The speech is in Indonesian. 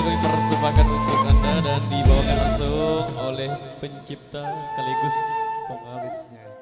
kami persembahkan untuk Anda dan dibawakan langsung oleh pencipta sekaligus penghabisnya.